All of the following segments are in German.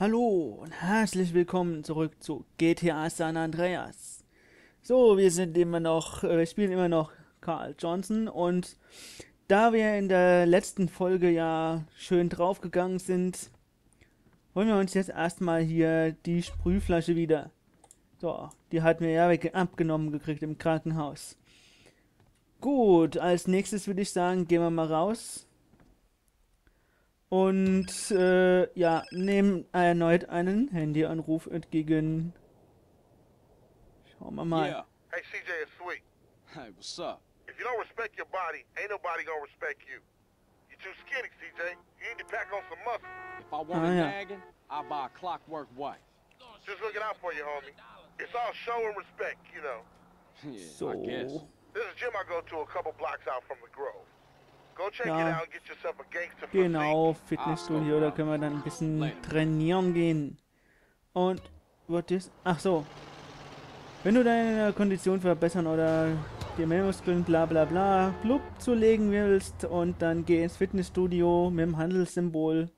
Hallo und herzlich willkommen zurück zu GTA San Andreas. So, wir sind immer noch, äh, wir spielen immer noch Carl Johnson und da wir in der letzten Folge ja schön draufgegangen sind, holen wir uns jetzt erstmal hier die Sprühflasche wieder. So, die hatten wir ja abgenommen gekriegt im Krankenhaus. Gut, als nächstes würde ich sagen, gehen wir mal raus und äh, ja, nehmen erneut einen Handyanruf entgegen. Schauen wir mal. Yeah. Hey, CJ, it's Sweet. Hey, what's up? If you don't respect your body, ain't nobody gonna respect you. You're too skinny, CJ. You need to pack on some muscle. If I want ah, Oh, a yeah. nagging, I'll buy a clockwork wife. Just looking out for you, homie. It's all show and respect, you know. Yeah, So, I guess. There's a gym I go to a couple blocks out from the Grove. Go check Ja. it out and get yourself a gangster genau. Fitnessstudio, da können wir dann ein bisschen trainieren gehen. Und, was ist? Ach so. Wenn du deine Kondition verbessern oder dir mehr Muskeln, bla bla bla, blub zulegen willst und dann geh ins Fitnessstudio mit dem Handelssymbol.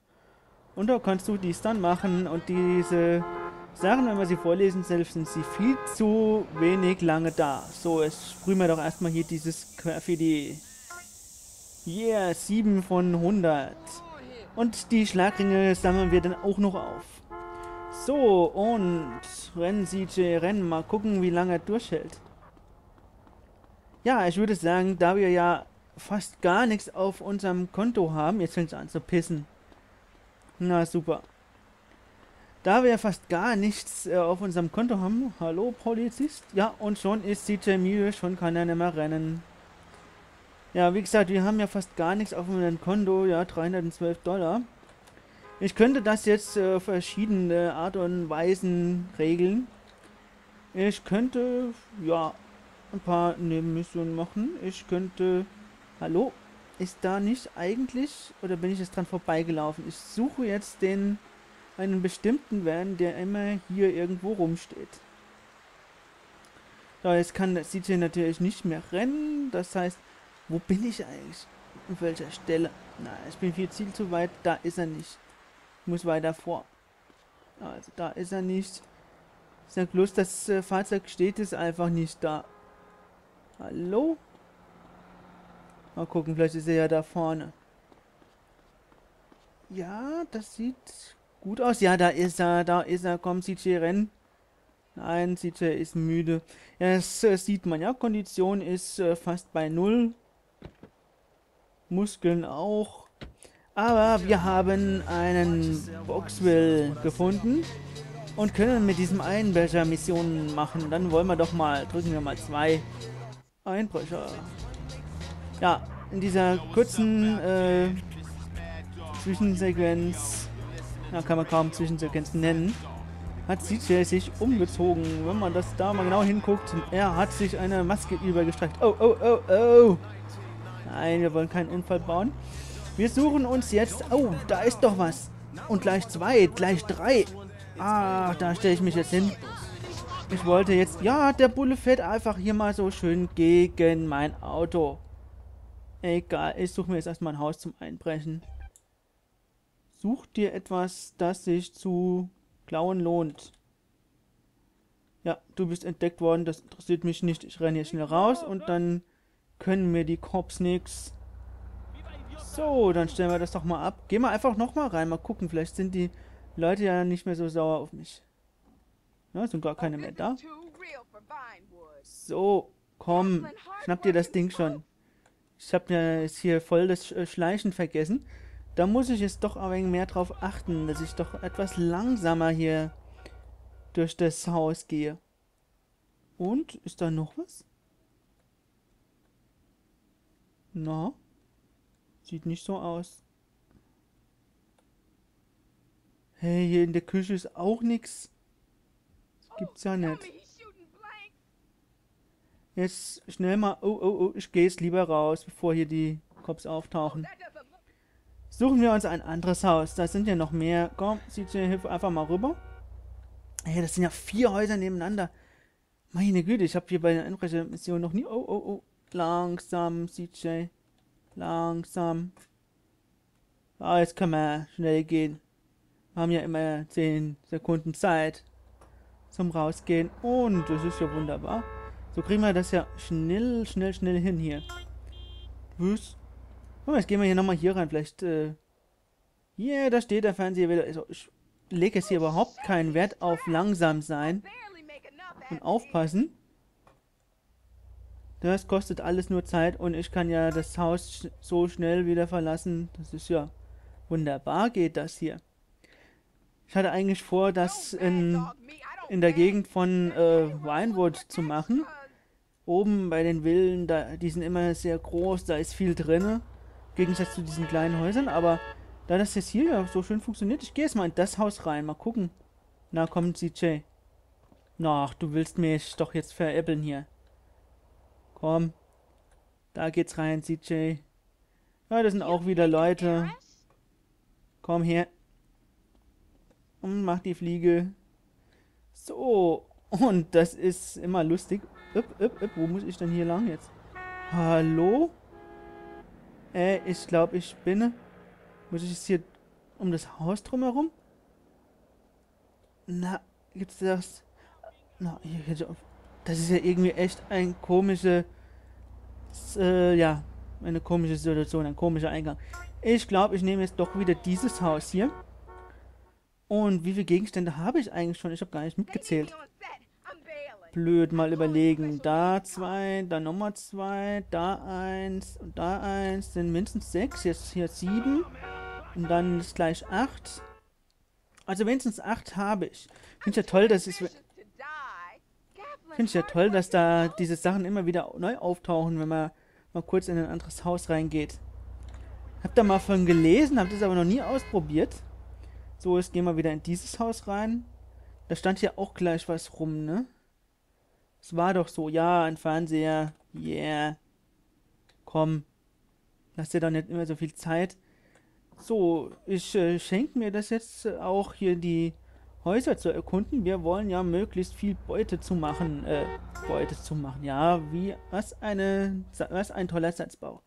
Und da kannst du dies dann machen und diese Sachen, wenn wir sie vorlesen, selbst sind sie viel zu wenig lange da. So, jetzt sprühen wir doch erstmal hier dieses Graffiti. Yeah, 7 von 100. Und die Schlagringe sammeln wir dann auch noch auf. So, und rennen CJ, rennen. Mal gucken, wie lange er durchhält. Ja, ich würde sagen, da wir ja fast gar nichts auf unserem Konto haben, jetzt fängt es an zu pissen. Na super. Da wir fast gar nichts äh, auf unserem Konto haben, hallo Polizist, ja, und schon ist CJ müde, schon kann er nicht mehr rennen. Ja, wie gesagt, wir haben ja fast gar nichts auf unserem Konto, ja, 312 Dollar. Ich könnte das jetzt äh, verschiedene Art und Weisen regeln. Ich könnte, ja, ein paar Nebenmissionen machen. Ich könnte, hallo, ist da nicht eigentlich, oder bin ich jetzt dran vorbeigelaufen? Ich suche jetzt den, einen bestimmten Van, der immer hier irgendwo rumsteht. So, jetzt kann der CJ natürlich nicht mehr rennen, das heißt, wo bin ich eigentlich? An welcher Stelle? Na, ich bin viel Ziel zu weit. Da ist er nicht. Ich muss weiter vor. Also, da ist er nicht. Ich sag bloß, das äh, Fahrzeug steht es einfach nicht da. Hallo? Mal gucken, vielleicht ist er ja da vorne. Ja, das sieht gut aus. Ja, da ist er, da ist er. Komm, CJ, renn. Nein, CJ ist müde. Ja, das äh, sieht man ja. Kondition ist äh, fast bei Null. Muskeln auch. Aber wir haben einen Boxwell gefunden und können mit diesem Einbrecher Missionen machen. Dann wollen wir doch mal, drücken wir mal zwei Einbrecher. Ja, in dieser kurzen äh, Zwischensequenz, ja, kann man kaum Zwischensequenz nennen, hat CJ sich umgezogen. Wenn man das da mal genau hinguckt, er hat sich eine Maske übergestreckt. Oh, oh, oh, oh. Nein, wir wollen keinen Unfall bauen. Wir suchen uns jetzt... Oh, da ist doch was. Und gleich zwei, gleich drei. Ah, da stelle ich mich jetzt hin. Ich wollte jetzt... Ja, der Bulle fährt einfach hier mal so schön gegen mein Auto. Egal, ich suche mir jetzt erstmal ein Haus zum Einbrechen. Such dir etwas, das sich zu klauen lohnt. Ja, du bist entdeckt worden, das interessiert mich nicht. Ich renne hier schnell raus und dann können mir die Cops nix. So, dann stellen wir das doch mal ab. Gehen wir einfach nochmal rein, mal gucken. Vielleicht sind die Leute ja nicht mehr so sauer auf mich. Ja, sind gar keine mehr da. So, komm, schnapp dir das Ding schon. Ich habe ja jetzt hier voll das äh, Schleichen vergessen. Da muss ich jetzt doch ein wenig mehr drauf achten, dass ich doch etwas langsamer hier durch das Haus gehe. Und, ist da noch was? Na? Sieht nicht so aus. Hey, hier in der Küche ist auch nichts. Das gibt's ja nicht. Jetzt schnell mal. Oh, oh, oh, ich gehe jetzt lieber raus, bevor hier die Cops auftauchen. Suchen wir uns ein anderes Haus. Da sind ja noch mehr. Komm, CJ, hilf einfach mal rüber. Hey, das sind ja vier Häuser nebeneinander. Meine Güte, ich habe hier bei der Einbrechermission noch nie. Oh, oh, oh. Langsam, CJ. Langsam. Ah, jetzt können wir schnell gehen. Wir haben ja immer 10 Sekunden Zeit zum Rausgehen. Und das ist ja wunderbar. So kriegen wir das ja schnell, schnell, schnell hin hier. Was? Oh, jetzt gehen wir hier nochmal hier rein. Vielleicht, äh... Yeah, da steht der Fernseher wieder. Also, ich lege jetzt hier überhaupt keinen Wert auf langsam sein und aufpassen. Das kostet alles nur Zeit und ich kann ja das Haus sch so schnell wieder verlassen. Das ist ja wunderbar geht das hier. Ich hatte eigentlich vor, das in, in der Gegend von äh, Winewood zu machen. Oben bei den Villen, da, die sind immer sehr groß, da ist viel drin. Im Gegensatz zu diesen kleinen Häusern, aber da das jetzt hier ja so schön funktioniert, ich gehe jetzt mal in das Haus rein, mal gucken. Na, kommt CJ. Ach, du willst mich doch jetzt veräppeln hier. Komm. Da geht's rein, CJ. Ja, das sind auch wieder Leute. Komm her. Und mach die Fliege. So. Und das ist immer lustig. Upp, upp, upp. Wo muss ich denn hier lang jetzt? Hallo? Äh, ich glaube, ich bin... Muss ich jetzt hier um das Haus drumherum? Na, gibt's das? Na, hier, das ist ja irgendwie echt ein komische... Äh, ja, eine komische Situation, ein komischer Eingang. Ich glaube, ich nehme jetzt doch wieder dieses Haus hier. Und wie viele Gegenstände habe ich eigentlich schon? Ich habe gar nicht mitgezählt. Blöd, mal überlegen. Da zwei, da nochmal zwei, da eins und da eins. Sind mindestens sechs, jetzt hier sieben. Und dann ist gleich 8. Also wenigstens 8 habe ich. Finde ich ja toll, dass ich... Finde ich ja toll, dass da diese Sachen immer wieder neu auftauchen, wenn man mal kurz in ein anderes Haus reingeht. Hab da mal von gelesen, hab das aber noch nie ausprobiert. So, jetzt gehen wir wieder in dieses Haus rein. Da stand hier auch gleich was rum, ne? Es war doch so, ja, ein Fernseher, yeah. Komm, lass dir doch nicht immer so viel Zeit. So, ich äh, schenke mir das jetzt auch hier die Häuser zu erkunden. Wir wollen ja möglichst viel Beute zu machen. Äh, Beute zu machen. Ja, wie, was eine, was ein toller Satzbau.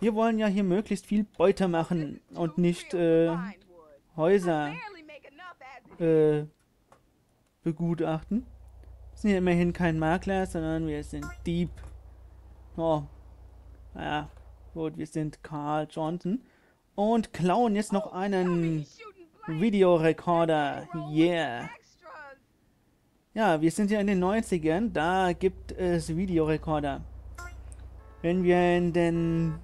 Wir wollen ja hier möglichst viel Beute machen und nicht, äh, Häuser, äh, begutachten. Wir sind ja immerhin kein Makler, sondern wir sind Dieb. Oh, naja, gut, wir sind Carl Johnson und klauen jetzt noch einen Videorekorder. Yeah. Ja, wir sind ja in den 90ern, da gibt es Videorekorder. Wenn wir in den...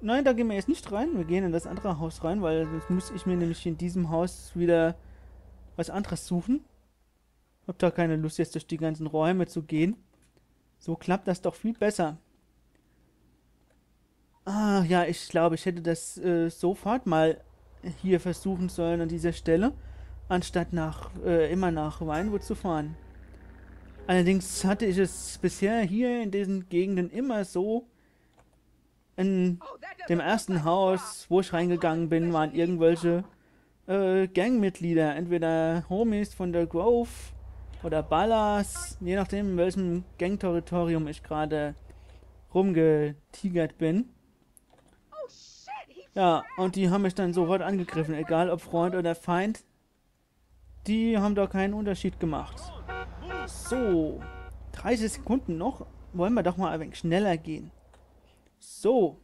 Nein, da gehen wir jetzt nicht rein, wir gehen in das andere Haus rein, weil sonst muss ich mir nämlich in diesem Haus wieder was anderes suchen. Hab da keine Lust jetzt durch die ganzen Räume zu gehen. So klappt das doch viel besser. Ah, ja, ich glaube, ich hätte das äh, sofort mal hier versuchen sollen an dieser Stelle, anstatt nach äh, immer nach Weinwood zu fahren. Allerdings hatte ich es bisher hier in diesen Gegenden immer so. In dem ersten Haus, wo ich reingegangen bin, waren irgendwelche äh, Gangmitglieder, entweder Homies von der Grove oder Ballas, je nachdem, in welchem Gangterritorium ich gerade rumgetigert bin. Ja, und die haben mich dann sofort angegriffen, egal ob Freund oder Feind. Die haben da keinen Unterschied gemacht. So, 30 Sekunden noch. Wollen wir doch mal ein wenig schneller gehen. So.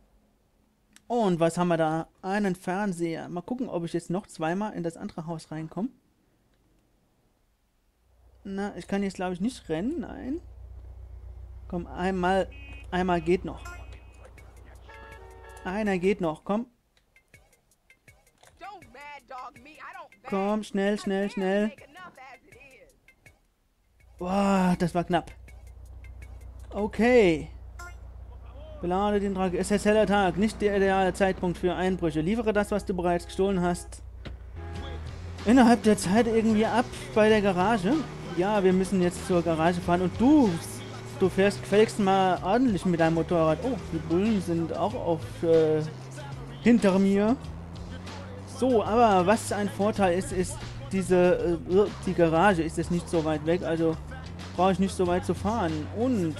Und was haben wir da? Einen Fernseher. Mal gucken, ob ich jetzt noch zweimal in das andere Haus reinkomme. Na, ich kann jetzt glaube ich nicht rennen. Nein. Komm, einmal. Einmal geht noch. Einer geht noch. Komm. Komm, schnell, schnell, schnell. Boah, das war knapp. Okay. Belade den Trag. Es ist heller Tag, nicht der ideale Zeitpunkt für Einbrüche. Liefere das, was du bereits gestohlen hast. Innerhalb der Zeit irgendwie ab bei der Garage. Ja, wir müssen jetzt zur Garage fahren. Und du, du fährst gefälligst mal ordentlich mit deinem Motorrad. Oh, die Bullen sind auch auf äh, hinter mir. So, aber was ein Vorteil ist, ist, diese, äh, die Garage ist jetzt nicht so weit weg, also brauche ich nicht so weit zu fahren. Und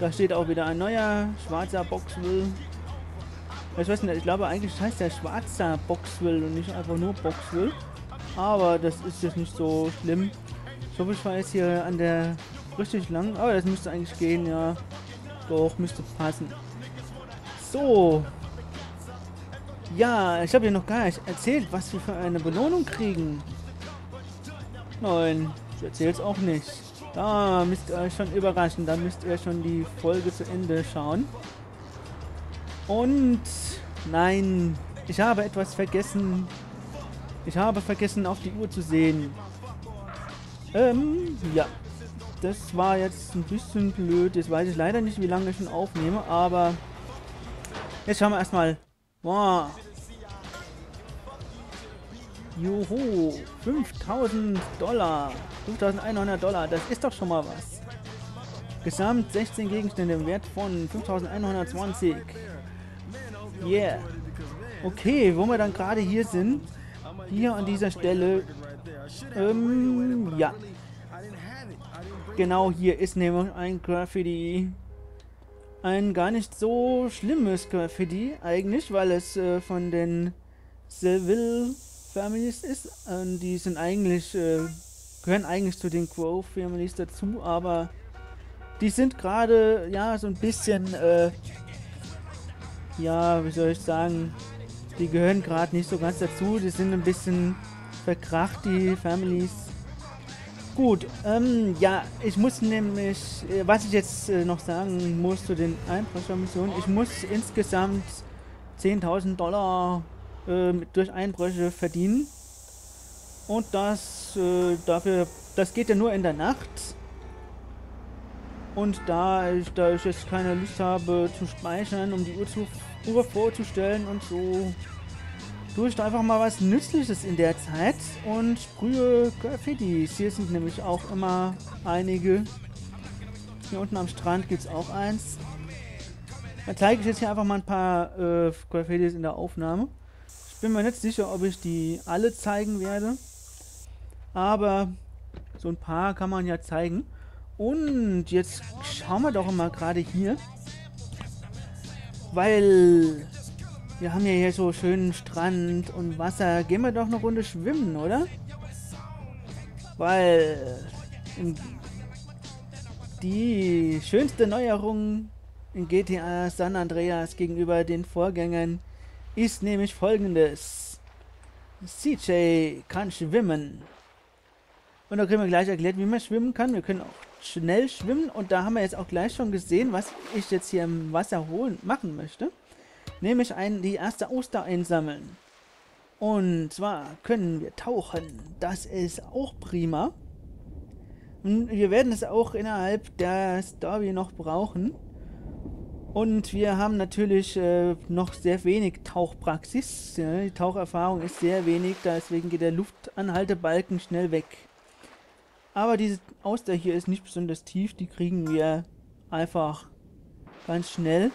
da steht auch wieder ein neuer schwarzer Boxwill. Ich weiß nicht, ich glaube eigentlich heißt der schwarzer Boxville und nicht einfach nur Boxville. Aber das ist jetzt nicht so schlimm. Ich hoffe, ich war jetzt hier an der richtig lang. Aber das müsste eigentlich gehen, ja. Doch, müsste passen. So. Ja, ich habe ja noch gar nicht erzählt, was wir für eine Belohnung kriegen. Nein, ich erzähle es auch nicht. Da müsst ihr euch schon überraschen. Da müsst ihr schon die Folge zu Ende schauen. Und nein, ich habe etwas vergessen. Ich habe vergessen, auf die Uhr zu sehen. Ähm, ja. Das war jetzt ein bisschen blöd. Jetzt weiß ich leider nicht, wie lange ich schon aufnehme, aber jetzt schauen wir erstmal. Wow. Juhu, 5000 Dollar. 5100 Dollar, das ist doch schon mal was. Gesamt 16 Gegenstände im Wert von 5120. Yeah. Okay, wo wir dann gerade hier sind, hier an dieser Stelle, ähm, ja. Genau hier ist nämlich ein Graffiti. Ein gar nicht so schlimmes Graffiti eigentlich, weil es äh, von den Seville Families ist. Und die sind eigentlich, äh, gehören eigentlich zu den Grove Families dazu, aber die sind gerade, ja, so ein bisschen, äh, ja, wie soll ich sagen, die gehören gerade nicht so ganz dazu. Die sind ein bisschen verkracht, die Families. Gut, ähm, ja, ich muss nämlich, äh, was ich jetzt äh, noch sagen muss zu den Einbrechermissionen, ich muss insgesamt 10.000 Dollar äh, durch Einbrüche verdienen. Und das äh, dafür, das geht ja nur in der Nacht. Und da ich, da ich jetzt keine Lust habe zu speichern, um die Uhr, zu, Uhr vorzustellen und so, tue ich da einfach mal was Nützliches in der Zeit und sprühe Graffitis. Hier sind nämlich auch immer einige. Hier unten am Strand gibt es auch eins. Da zeige ich jetzt hier einfach mal ein paar äh, Graffitis in der Aufnahme. Ich bin mir nicht sicher, ob ich die alle zeigen werde. Aber so ein paar kann man ja zeigen. Und jetzt schauen wir doch mal gerade hier. Weil wir haben ja hier so schönen Strand und Wasser. Gehen wir doch eine Runde schwimmen, oder? Weil die schönste Neuerung in GTA San Andreas gegenüber den Vorgängern ist nämlich folgendes. CJ kann schwimmen. Und da kriegen wir gleich erklärt, wie man schwimmen kann. Wir können auch schnell schwimmen und da haben wir jetzt auch gleich schon gesehen, was ich jetzt hier im Wasser holen machen möchte. Nämlich ein, die erste Oster einsammeln. Und zwar können wir tauchen. Das ist auch prima. Und wir werden es auch innerhalb der Story noch brauchen. Und wir haben natürlich äh, noch sehr wenig Tauchpraxis. Ja, die Taucherfahrung ist sehr wenig, deswegen geht der Luftanhaltebalken schnell weg. Aber diese Auster hier ist nicht besonders tief, die kriegen wir einfach ganz schnell.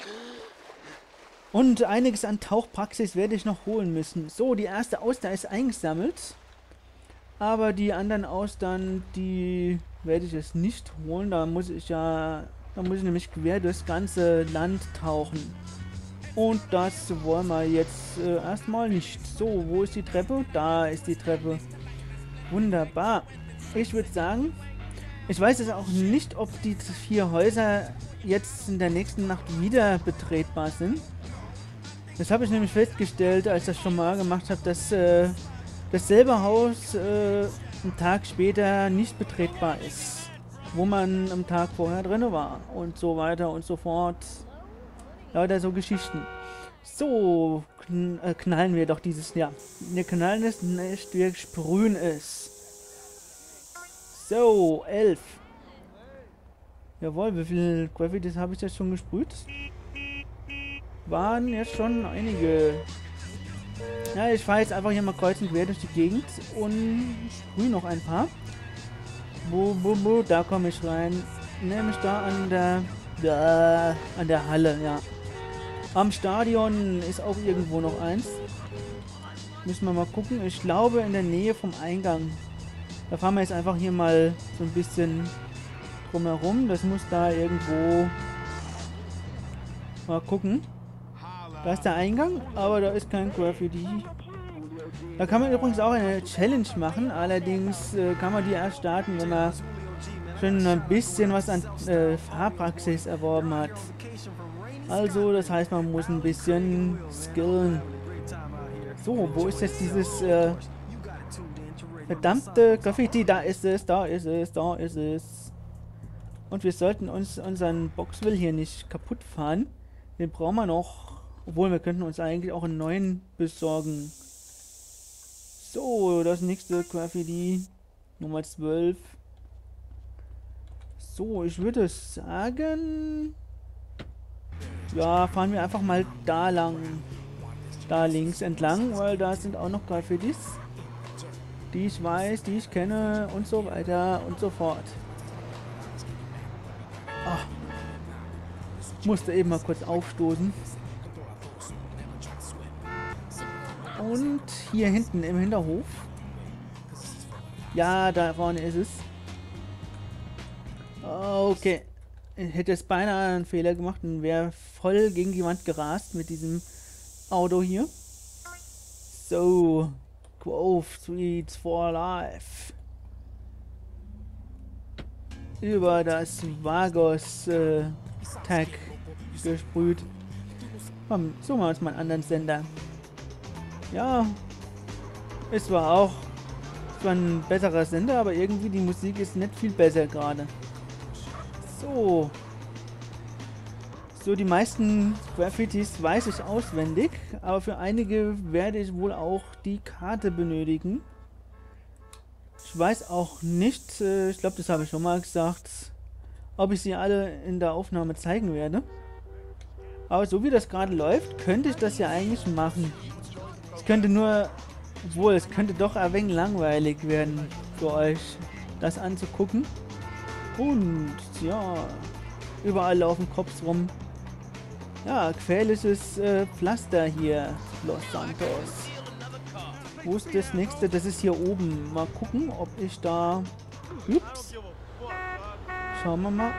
Und einiges an Tauchpraxis werde ich noch holen müssen. So, die erste Auster ist eingesammelt. Aber die anderen Austern, die werde ich jetzt nicht holen. Da muss ich ja, da muss ich nämlich quer durchs ganze Land tauchen. Und das wollen wir jetzt äh, erstmal nicht. So, wo ist die Treppe? Da ist die Treppe. Wunderbar ich würde sagen, ich weiß jetzt auch nicht, ob die vier Häuser jetzt in der nächsten Nacht wieder betretbar sind. Das habe ich nämlich festgestellt, als ich das schon mal gemacht habe, dass äh, dasselbe Haus äh, einen Tag später nicht betretbar ist, wo man am Tag vorher drin war und so weiter und so fort. Lauter so Geschichten. So kn äh, knallen wir doch dieses Jahr. Wir knallen es nicht, wir sprühen es. So, elf. Jawohl, wie viel Graffitis habe ich jetzt schon gesprüht? Waren jetzt schon einige. Ja, ich fahre jetzt einfach hier mal kreuz und quer durch die Gegend und sprühe noch ein paar. Bo, bo, bo, da komme ich rein. Nämlich da an der, da, an der Halle, ja. Am Stadion ist auch irgendwo noch eins. Müssen wir mal gucken. Ich glaube in der Nähe vom Eingang. Da fahren wir jetzt einfach hier mal so ein bisschen drumherum. Das muss da irgendwo mal gucken. Da ist der Eingang, aber da ist kein Graffiti. Da kann man übrigens auch eine Challenge machen, allerdings äh, kann man die erst starten, wenn man schon ein bisschen was an äh, Fahrpraxis erworben hat. Also, das heißt, man muss ein bisschen skillen. So, wo ist jetzt dieses äh, verdammte Graffiti? Da ist es, da ist es, da ist es. Und wir sollten uns unseren Boxwell hier nicht kaputt fahren. Den brauchen wir noch. Obwohl, wir könnten uns eigentlich auch einen neuen besorgen. So, das nächste Graffiti. Nummer 12. So, ich würde sagen... Ja, fahren wir einfach mal da lang. Da links entlang, weil da sind auch noch Graffitis. Die ich weiß, die ich kenne und so weiter und so fort. Ach. Musste eben mal kurz aufstoßen. Und hier hinten im Hinterhof. Ja, da vorne ist es. Okay. Ich hätte jetzt beinahe einen Fehler gemacht und wäre voll gegen die Wand gerast mit diesem Auto hier. So. Grove Streets for Life. Über das Vagos äh, gesprüht. Komm, suchen wir uns mal einen anderen Sender. Ja, es war auch zwar ein besserer Sender, aber irgendwie die Musik ist nicht viel besser gerade. So. So, die meisten Graffitis weiß ich auswendig, aber für einige werde ich wohl auch die Karte benötigen. Ich weiß auch nicht, äh, ich glaube, das habe ich schon mal gesagt, ob ich sie alle in der Aufnahme zeigen werde. Aber so wie das gerade läuft, könnte ich das ja eigentlich machen. Es könnte nur, obwohl es könnte doch ein wenig langweilig werden für euch, das anzugucken. Und ja, überall laufen Cops rum. Ja, gefährliches äh, Pflaster hier, Los Santos. Wo ist das nächste? Das ist hier oben. Mal gucken, ob ich da... Ups. Schauen wir mal.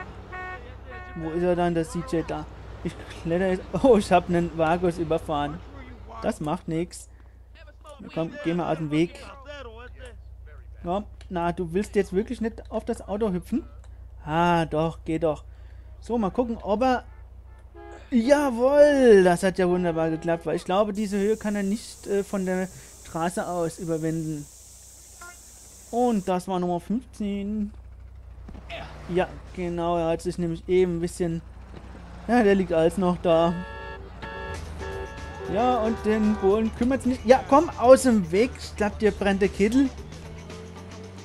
Wo ist er dann, der CJ da? Ich kletter jetzt... Oh, ich habe einen Vagos überfahren. Das macht nichts. Komm, geh mal aus dem Weg. Komm, na, du willst jetzt wirklich nicht auf das Auto hüpfen? Ah, doch, geht doch. So, mal gucken, ob er... Jawohl, das hat ja wunderbar geklappt, weil ich glaube, diese Höhe kann er nicht äh, von der Straße aus überwinden. Und das war Nummer 15. Ja, genau, er hat sich nämlich eben ein bisschen... Ja, der liegt alles noch da. Ja, und den Bullen kümmert es nicht. Ja, komm, aus dem Weg. Ich glaube, dir brennt der Kittel.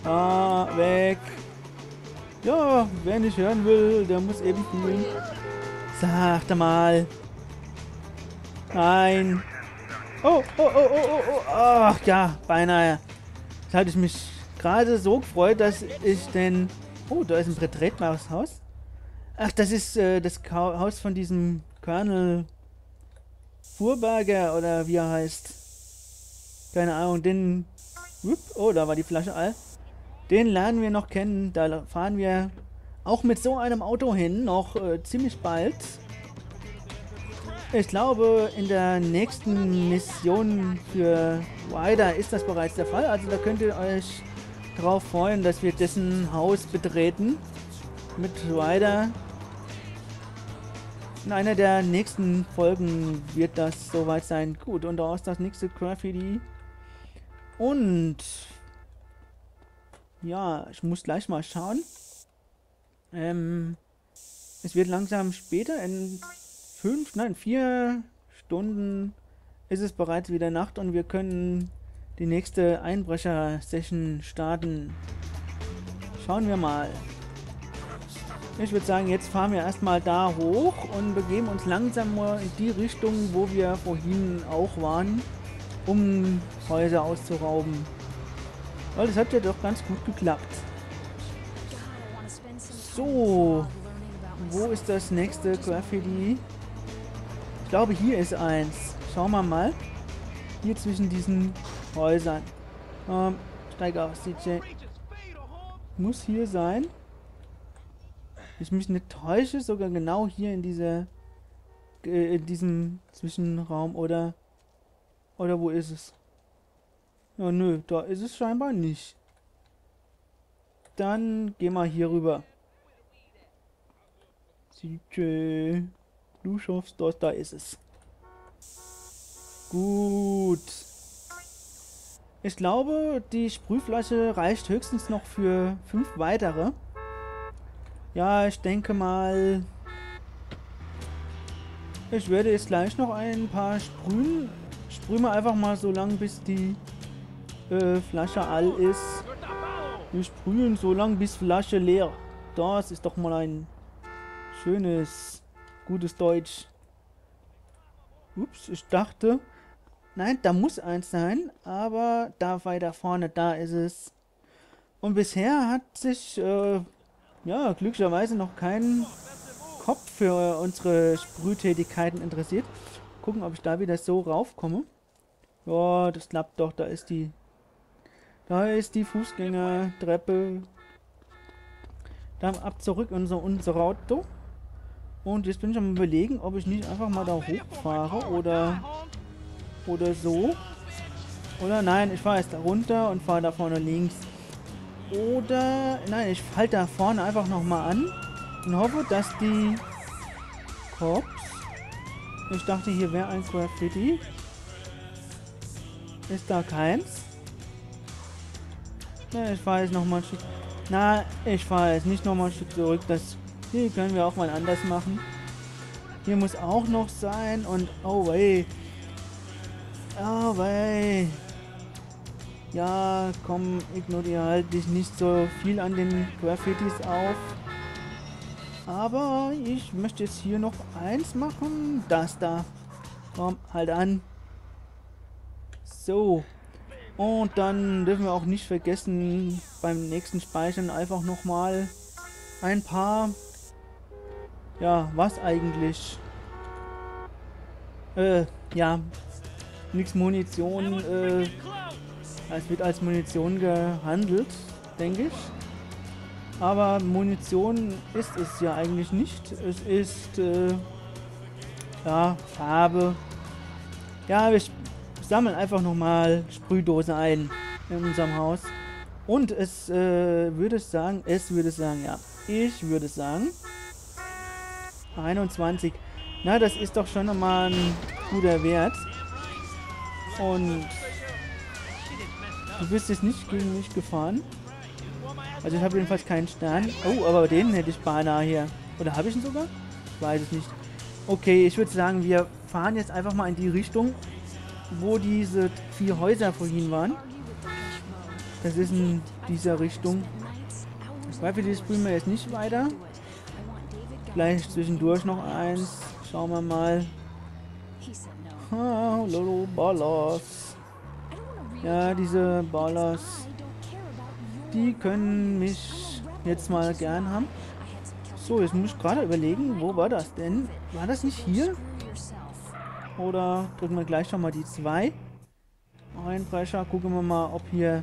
Ah, weg. Ja, wer nicht hören will, der muss eben fühlen. Sag doch mal. Nein. Oh, oh, oh, oh, oh, oh. Ach ja, beinahe. Jetzt hatte ich mich gerade so gefreut, dass ich den... Oh, da ist ein Tretmaushaus. Ach, das ist äh, das Haus von diesem Colonel Fuhrberger oder wie er heißt. Keine Ahnung, den... Oh, da war die Flasche all. Den lernen wir noch kennen. Da fahren wir auch mit so einem Auto hin, noch äh, ziemlich bald. Ich glaube, in der nächsten Mission für Ryder ist das bereits der Fall. Also da könnt ihr euch darauf freuen, dass wir dessen Haus betreten. Mit Ryder. In einer der nächsten Folgen wird das soweit sein. Gut, und da ist das nächste Graffiti. Und ja, ich muss gleich mal schauen. Ähm, es wird langsam später. In fünf, nein, vier Stunden ist es bereits wieder Nacht und wir können die nächste Einbrecher-Session starten. Schauen wir mal. Ich würde sagen, jetzt fahren wir erstmal da hoch und begeben uns langsam mal in die Richtung, wo wir vorhin auch waren, um Häuser auszurauben. Weil das hat ja doch ganz gut geklappt. So. Wo ist das nächste Graffiti? Ich glaube, hier ist eins. Schauen wir mal. Hier zwischen diesen Häusern. Ähm, steig aus, DJ. Muss hier sein. Ich mich nicht täusche, sogar genau hier in dieser äh, in diesem Zwischenraum oder oder wo ist es? Ja, nö, da ist es scheinbar nicht. Dann geh mal hier rüber. CJ, du schaffst das, da ist es. Gut. Ich glaube, die Sprühflasche reicht höchstens noch für fünf weitere. Ja, ich denke mal, ich werde jetzt gleich noch ein paar sprühen. Wir einfach mal so lange, bis die äh, Flasche all ist. Wir sprühen so lange, bis Flasche leer. Das ist doch mal ein schönes, gutes Deutsch. Ups, ich dachte, Nein, da muss eins sein, aber da weiter vorne, da ist es. Und bisher hat sich, äh, ja, glücklicherweise noch kein Kopf für unsere Sprühtätigkeiten interessiert. Gucken, ob ich da wieder so raufkomme. Ja, das klappt doch, da ist die, da ist die Fußgängertreppe. Dann ab zurück in unser, unser Auto. Und jetzt bin ich am überlegen, ob ich nicht einfach mal da hochfahre oder oder so. Oder nein, ich fahre jetzt da runter und fahre da vorne links. Oder, nein, ich halte da vorne einfach nochmal an und hoffe, dass die Cops... Ich dachte, hier wäre ein Graffiti. Ist da keins? Na, ich fahre jetzt nochmal ein Stück... Na, ich fahre jetzt nicht nochmal ein Stück zurück. Das hier können wir auch mal anders machen. Hier muss auch noch sein und... Oh, wei. Oh, wei. Ja, komm, ignoriere halt dich nicht so viel an den Graffitis auf. Aber ich möchte jetzt hier noch eins machen. Das da. Komm, halt an. So. Und dann dürfen wir auch nicht vergessen, beim nächsten Speichern einfach nochmal ein paar... Ja, was eigentlich? Äh, ja, nichts Munition. Äh, es wird als Munition gehandelt, denke ich. Aber Munition ist es ja eigentlich nicht. Es ist äh, ja Farbe. Ja, wir sammeln einfach nochmal Sprühdose ein in unserem Haus. Und es äh, würde sagen, es würde sagen, ja. Ich würde sagen 21. Na, das ist doch schon nochmal ein guter Wert. Und du bist jetzt nicht gegen mich gefahren. Also ich habe jedenfalls keinen Stern. Oh, aber den hätte ich beinahe hier. Oder habe ich ihn sogar? Ich weiß es nicht. Okay, ich würde sagen, wir fahren jetzt einfach mal in die Richtung, wo diese vier Häuser vorhin waren. Das ist in dieser Richtung. Zweifel die springen wir jetzt nicht weiter. Vielleicht zwischendurch noch eins. Schauen wir mal. Lolo Ballers. Ja, diese Ballers. Die können mich jetzt mal gern haben. So, jetzt muss ich gerade überlegen, wo war das denn? War das nicht hier? Oder drücken wir gleich schon mal die zwei. Einbrecher, gucken wir mal, ob hier...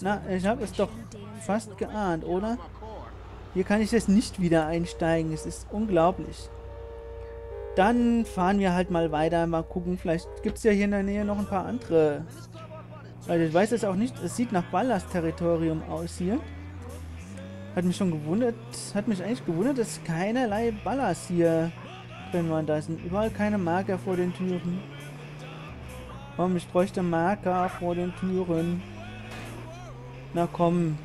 Na, ich habe es doch fast geahnt, oder? Hier kann ich jetzt nicht wieder einsteigen. Es ist unglaublich. Dann fahren wir halt mal weiter, mal gucken. Vielleicht gibt es ja hier in der Nähe noch ein paar andere. Also ich weiß es auch nicht. Es sieht nach Ballast-Territorium aus hier. Hat mich schon gewundert. Hat mich eigentlich gewundert, dass keinerlei Ballast hier drin waren. Da sind überall keine Marker vor den Türen. Warum? Ich bräuchte Marker vor den Türen. Na komm.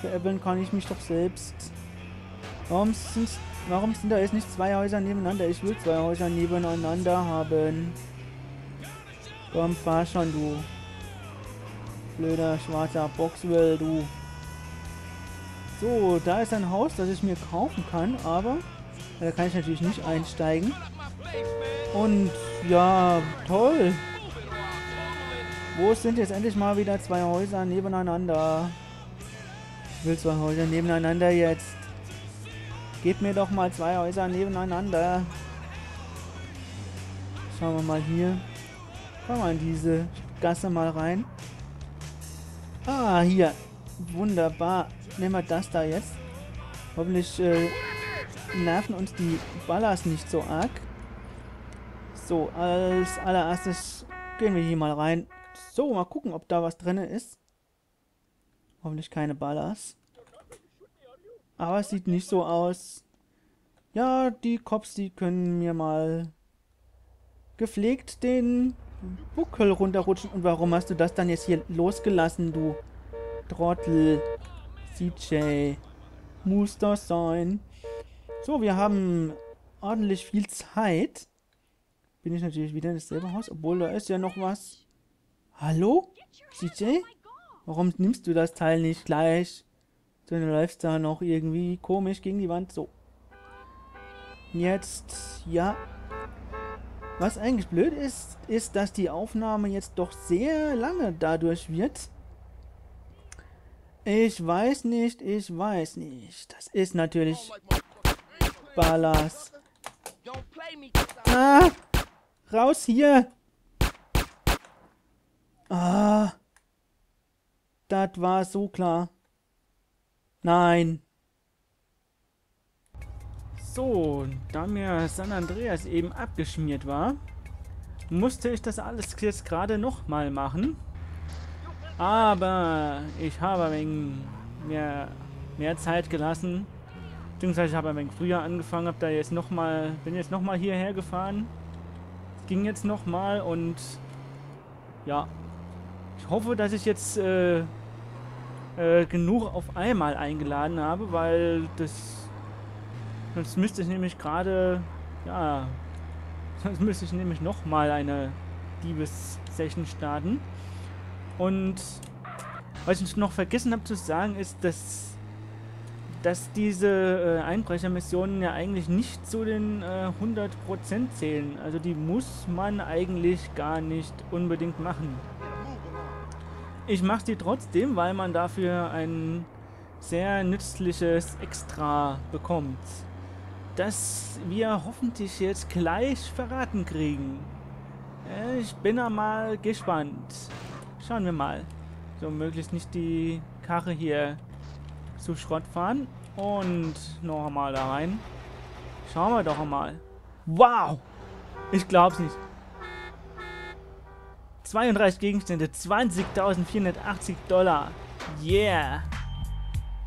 Veräppeln kann ich mich doch selbst. Warum sind Warum sind da jetzt nicht zwei Häuser nebeneinander? Ich will zwei Häuser nebeneinander haben. Komm, fahr schon, du. Blöder schwarzer Boxwell, du. So, da ist ein Haus, das ich mir kaufen kann, aber da kann ich natürlich nicht einsteigen. Und ja, toll. Wo sind jetzt endlich mal wieder zwei Häuser nebeneinander? Ich will zwei Häuser nebeneinander jetzt. Gebt mir doch mal zwei Häuser nebeneinander. Schauen wir mal hier. Komm mal in diese Gasse mal rein. Ah, hier. Wunderbar. Nehmen wir das da jetzt. Hoffentlich äh, nerven uns die Ballers nicht so arg. So, als allererstes gehen wir hier mal rein. So, mal gucken, ob da was drin ist. Hoffentlich keine Ballers. Aber es sieht nicht so aus. Ja, die Cops, die können mir mal gepflegt den Buckel runterrutschen. Und warum hast du das dann jetzt hier losgelassen, du Trottel? CJ. Muss das sein? So, wir haben ordentlich viel Zeit. Bin ich natürlich wieder in dasselbe Haus, obwohl da ist ja noch was. Hallo? CJ? Warum nimmst du das Teil nicht gleich? So, du läufst da noch irgendwie komisch gegen die Wand. So. Jetzt, ja. Was eigentlich blöd ist, ist, dass die Aufnahme jetzt doch sehr lange dadurch wird. Ich weiß nicht, ich weiß nicht. Das ist natürlich Ballas. Ah! Raus hier! Ah! Das war so klar. Nein. So, da mir San Andreas eben abgeschmiert war, musste ich das alles jetzt gerade nochmal machen. Aber ich habe ein wenig mehr, mehr Zeit gelassen. Beziehungsweise ich habe ein wenig früher angefangen, habe da jetzt noch mal, bin jetzt nochmal hierher gefahren. Ging jetzt nochmal und ja, ich hoffe, dass ich jetzt äh, äh, genug auf einmal eingeladen habe, weil das sonst müsste ich nämlich gerade ja sonst müsste ich nämlich nochmal eine Diebes-Session starten. Und was ich noch vergessen habe zu sagen, ist, dass, dass diese äh, Einbrechermissionen ja eigentlich nicht zu den äh, 100% zählen. Also die muss man eigentlich gar nicht unbedingt machen. Ich mache sie trotzdem, weil man dafür ein sehr nützliches Extra bekommt. Das wir hoffentlich jetzt gleich verraten kriegen. Ich bin mal gespannt. Schauen wir mal. So, möglichst nicht die Karre hier zu Schrott fahren. Und noch einmal da rein. Schauen wir doch einmal. Wow! Ich glaub's nicht. 32 Gegenstände, 20.480 Dollar. Yeah!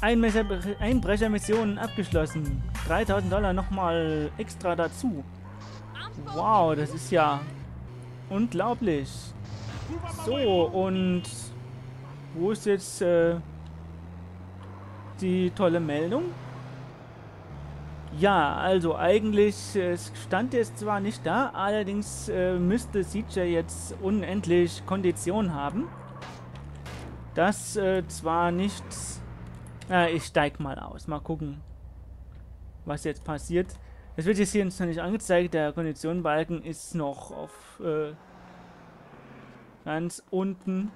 Einbrechermissionen abgeschlossen. 3000 Dollar nochmal extra dazu. Wow, das ist ja unglaublich. So, und wo ist jetzt äh, die tolle Meldung? Ja, also eigentlich stand jetzt zwar nicht da, allerdings äh, müsste CJ jetzt unendlich Kondition haben. Das äh, zwar nicht... Äh, ich steig mal aus, mal gucken, was jetzt passiert. Es wird jetzt hier noch nicht angezeigt, der Konditionenbalken ist noch auf äh, ganz unten.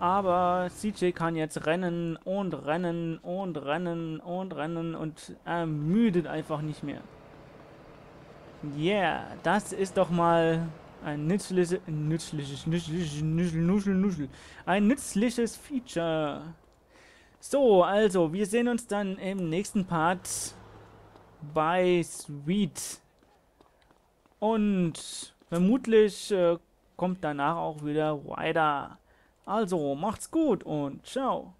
Aber CJ kann jetzt rennen und rennen und rennen und rennen und ermüdet einfach nicht mehr. Yeah, das ist doch mal ein nützliches, nützliches, nützliches, nützliches, nützliches, ein nützliches Feature. So, also, wir sehen uns dann im nächsten Part bei Sweet. Und vermutlich äh, kommt danach auch wieder weiter. Also, macht's gut und ciao.